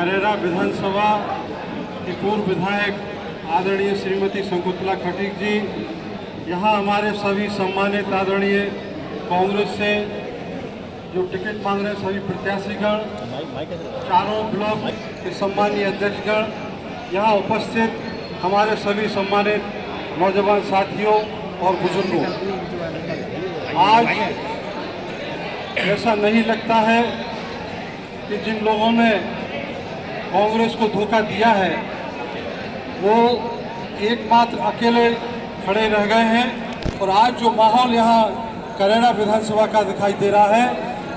करेरा विधानसभा की पूर्व विधायक आदरणीय श्रीमती शंकुतला खटीक जी, यहाँ हमारे सभी सम्मानित आदरणीय कांग्रेस से, जो टिकट मांग रहे सभी प्रत्याशीगण, चारों ब्लॉक के सम्मानीय अध्यक्षगण, यहाँ उपस्थित हमारे सभी सम्मानित नौजवान साथियों और बुज़ुर्गों। आज ऐसा नहीं लगता है कि जिन लोगों ने कांग्रेस को धोखा दिया है। वो एकमात्र अकेले खड़े रह गए हैं और आज जो माहौल यहाँ करेड़ा विधानसभा का दिखाई दे रहा है,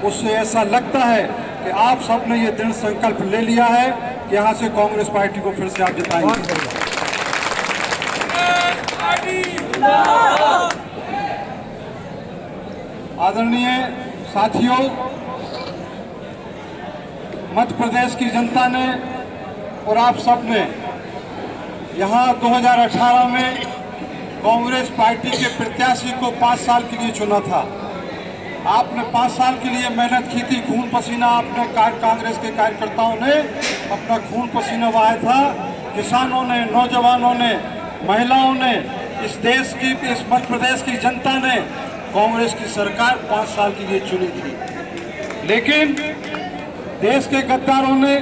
उससे ऐसा लगता है कि आप सबने ये दृढ़ संकल्प ले लिया है कि यहाँ से कांग्रेस पार्टी को फिर से आप जिताएँगे। आदरणीय साथियों मध्य प्रदेश की जनता ने और आप सबने यहाँ 2018 में कांग्रेस पार्टी के प्रत्याशी को पाँच साल के लिए चुना था। आपने पाँच साल के लिए मेहनत की थी, खून पसीना आपने कांग्रेस के कार्यकर्ताओं ने अपना खून पसीना बहाया था। किसानों ने, नौजवानों ने, महिलाओं ने, इस देश की, इस मध्य प्रदेश की जनता ने कांग्रेस की सरकार पाँच साल के लिए चुनी थी। लेकिन देश के गद्दारों ने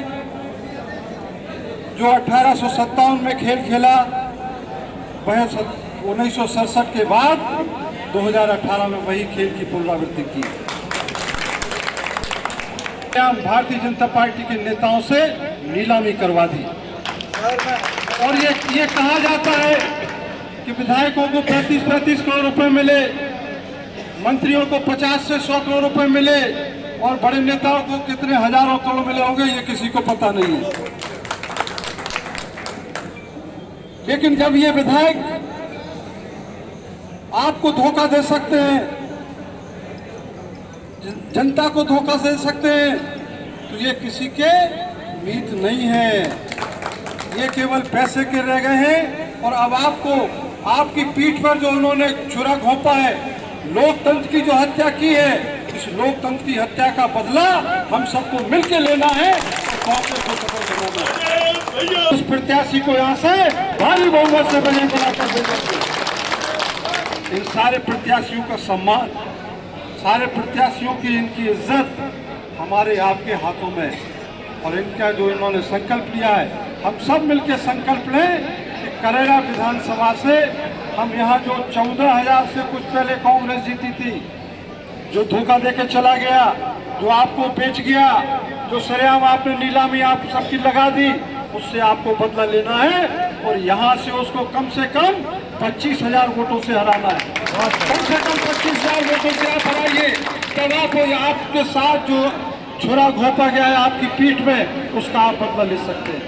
जो अठारह सौ सत्तावन में खेल खेला, वह उन्नीस सौ सड़सठ के बाद 2018 में वही खेल की पुनरावृत्ति की। हम भारतीय जनता पार्टी के नेताओं से नीलामी करवा दी। और ये ये कहा जाता है कि विधायकों को पैंतीस पैंतीस करोड़ रुपए मिले, मंत्रियों को 50 से 100 करोड़ रुपए मिले और बड़े नेताओं को कितने हज़ारों करोड़ मिले होंगे, ये किसी को पता नहीं है। लेकिन जब ये विधायक आपको धोखा दे सकते हैं जनता को धोखा दे सकते हैं तो ये किसी के मीत नहीं है। ये केवल पैसे के रह गए हैं और अब आपको, आपकी पीठ पर जो उन्होंने छुरा घोंपा है, लोकतंत्र की जो हत्या की है इस लोकतंत्र की हत्या का बदला हम सबको मिलकर लेना है कांग्रेस को सफल बनाना है। उस प्रत्याशी को यहाँ से भारी बहुमत से बने बनाकर इन सारे प्रत्याशियों का सम्मान, सारे प्रत्याशियों की इनकी इज़्ज़त हमारे आपके हाथों में और इनका जो इन्होंने संकल्प लिया है, हम सब मिलकर संकल्प लें कि करेला विधानसभा से हम यहाँ जो चौदह हज़ार से कुछ पहले कांग्रेस जीती थी जो धोखा देके चला गया, जो आपको बेच गया, जो सरेआम आपने नीलामी आप सबकी लगा दी, उससे आपको बदला लेना है और यहाँ से उसको कम से कम पच्चीस हज़ार वोटों से हराना है। कम से कम पच्चीस हज़ार वोटों से आप हराइए। तब आप आपके साथ जो छुरा घोपा गया है आपकी पीठ में, उसका आप बदला ले सकते हैं।